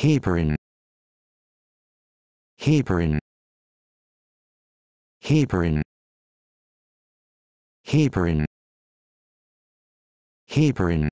heparin heparin heparin heparin heparin